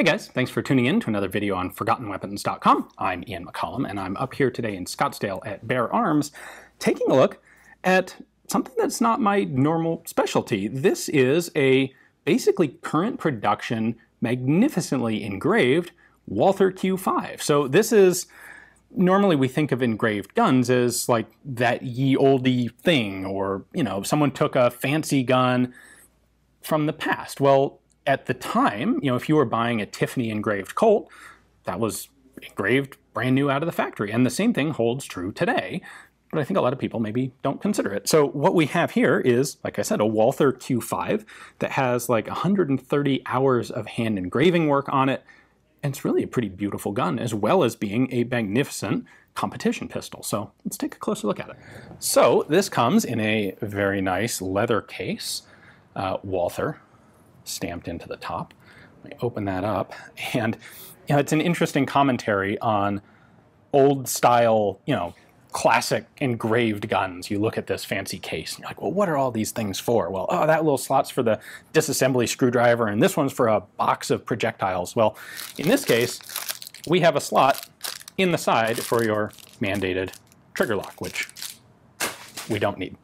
Hey guys, thanks for tuning in to another video on ForgottenWeapons.com. I'm Ian McCollum, and I'm up here today in Scottsdale at Bear Arms, taking a look at something that's not my normal specialty. This is a basically current production, magnificently engraved Walther Q5. So this is normally we think of engraved guns as like that ye olde thing, or you know, someone took a fancy gun from the past. Well, at the time, you know, if you were buying a Tiffany engraved Colt, that was engraved brand new out of the factory. And the same thing holds true today, but I think a lot of people maybe don't consider it. So what we have here is, like I said, a Walther Q5 that has like 130 hours of hand engraving work on it. And it's really a pretty beautiful gun, as well as being a magnificent competition pistol. So let's take a closer look at it. So this comes in a very nice leather case, uh, Walther stamped into the top. Let me open that up. And you know, it's an interesting commentary on old style, you know, classic engraved guns. You look at this fancy case and you're like, well, what are all these things for? Well, oh, that little slot's for the disassembly screwdriver and this one's for a box of projectiles. Well, in this case, we have a slot in the side for your mandated trigger lock, which we don't need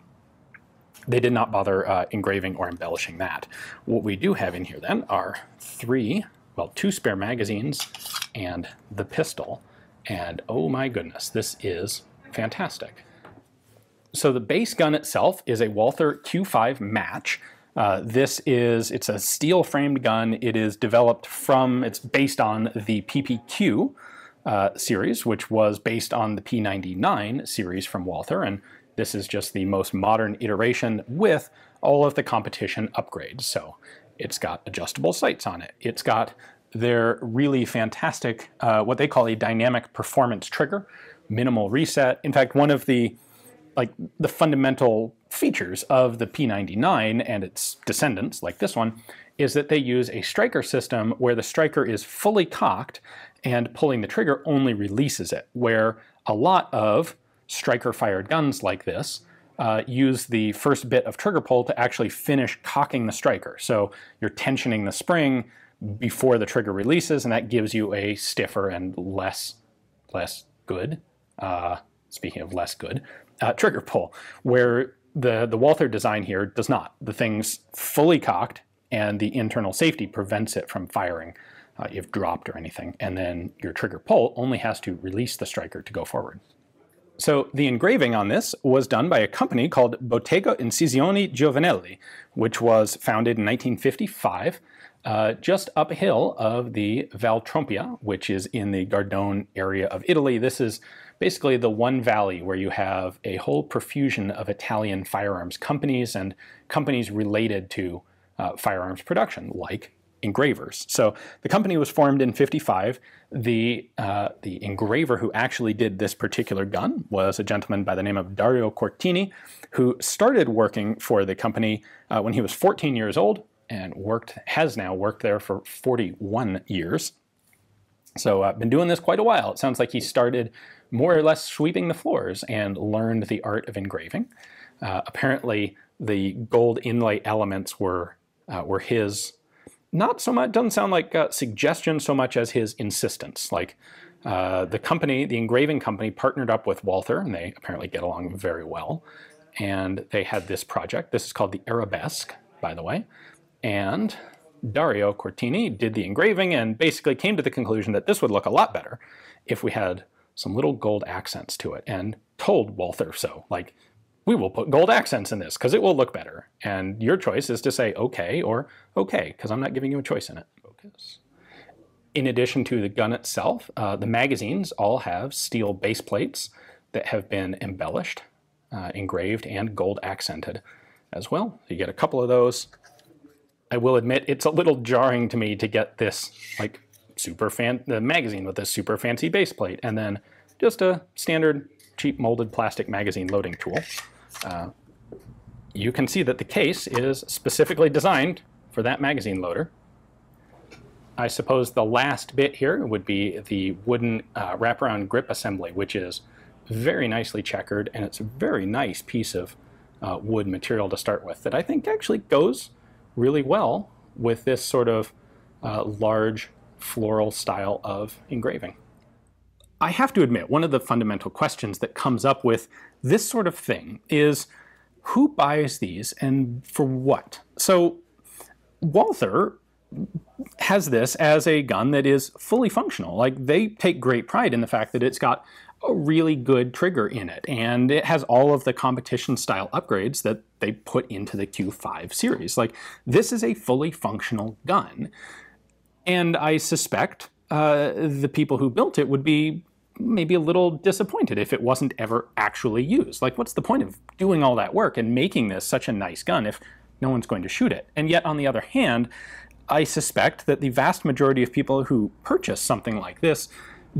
they did not bother uh, engraving or embellishing that. What we do have in here then are three, well, two spare magazines and the pistol. And oh my goodness, this is fantastic. So the base gun itself is a Walther Q5 match. Uh, this is, it's a steel framed gun. It is developed from, it's based on the PPQ uh, series, which was based on the P99 series from Walther. And this is just the most modern iteration with all of the competition upgrades. So it's got adjustable sights on it. It's got their really fantastic, uh, what they call a dynamic performance trigger, minimal reset. In fact, one of the like the fundamental features of the P99 and its descendants, like this one, is that they use a striker system where the striker is fully cocked and pulling the trigger only releases it, where a lot of striker fired guns like this uh, use the first bit of trigger pull to actually finish cocking the striker. So you're tensioning the spring before the trigger releases, and that gives you a stiffer and less less good. Uh, speaking of less good, uh, trigger pull, where the the Walther design here does not. The thing's fully cocked, and the internal safety prevents it from firing uh, if dropped or anything. And then your trigger pull only has to release the striker to go forward. So the engraving on this was done by a company called Bottega Incisioni Giovanelli, which was founded in 1955 uh, just uphill of the Valtrompia, which is in the Gardone area of Italy. This is basically the one valley where you have a whole profusion of Italian firearms companies and companies related to uh, firearms production, like engravers. So the company was formed in 55. The, uh, the engraver who actually did this particular gun was a gentleman by the name of Dario Cortini, who started working for the company uh, when he was 14 years old and worked, has now worked there for 41 years. So I've uh, been doing this quite a while. It sounds like he started more or less sweeping the floors and learned the art of engraving. Uh, apparently, the gold inlay elements were uh, were his not so much, doesn't sound like a suggestion so much as his insistence. Like uh, the company, the engraving company, partnered up with Walther, and they apparently get along very well. And they had this project. This is called the Arabesque, by the way. And Dario Cortini did the engraving and basically came to the conclusion that this would look a lot better if we had some little gold accents to it and told Walther so. Like, we will put gold accents in this because it will look better. And your choice is to say okay or okay, because I'm not giving you a choice in it. Focus. In addition to the gun itself, uh, the magazines all have steel base plates that have been embellished, uh, engraved, and gold accented as well. you get a couple of those. I will admit it's a little jarring to me to get this like super fan the magazine with this super fancy base plate and then just a standard cheap molded plastic magazine loading tool. Uh, you can see that the case is specifically designed for that magazine loader. I suppose the last bit here would be the wooden uh, wraparound grip assembly, which is very nicely checkered, and it's a very nice piece of uh, wood material to start with that I think actually goes really well with this sort of uh, large floral style of engraving. I have to admit, one of the fundamental questions that comes up with this sort of thing is who buys these and for what? So Walther has this as a gun that is fully functional. Like they take great pride in the fact that it's got a really good trigger in it and it has all of the competition style upgrades that they put into the Q5 series. Like this is a fully functional gun. And I suspect uh, the people who built it would be maybe a little disappointed if it wasn't ever actually used. Like, what's the point of doing all that work and making this such a nice gun if no one's going to shoot it? And yet, on the other hand, I suspect that the vast majority of people who purchase something like this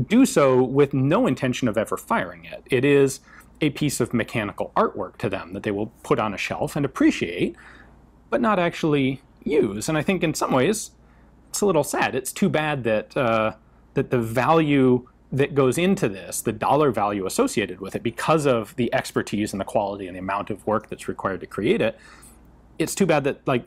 do so with no intention of ever firing it. It is a piece of mechanical artwork to them that they will put on a shelf and appreciate, but not actually use. And I think in some ways, it's a little sad. It's too bad that uh, that the value that goes into this, the dollar value associated with it, because of the expertise and the quality and the amount of work that's required to create it, it's too bad that like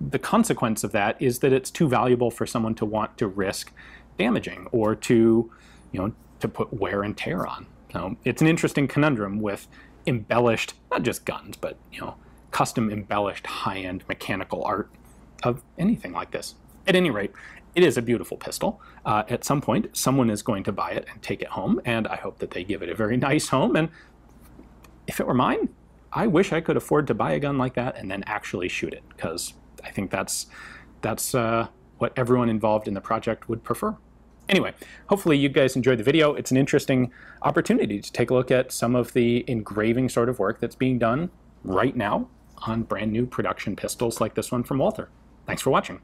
the consequence of that is that it's too valuable for someone to want to risk damaging or to, you know, to put wear and tear on. So it's an interesting conundrum with embellished, not just guns, but you know, custom embellished high-end mechanical art of anything like this. At any rate, it is a beautiful pistol. Uh, at some point, someone is going to buy it and take it home, and I hope that they give it a very nice home. And if it were mine, I wish I could afford to buy a gun like that and then actually shoot it, because I think that's that's uh, what everyone involved in the project would prefer. Anyway, hopefully you guys enjoyed the video. It's an interesting opportunity to take a look at some of the engraving sort of work that's being done right now on brand new production pistols like this one from Walther. Thanks for watching.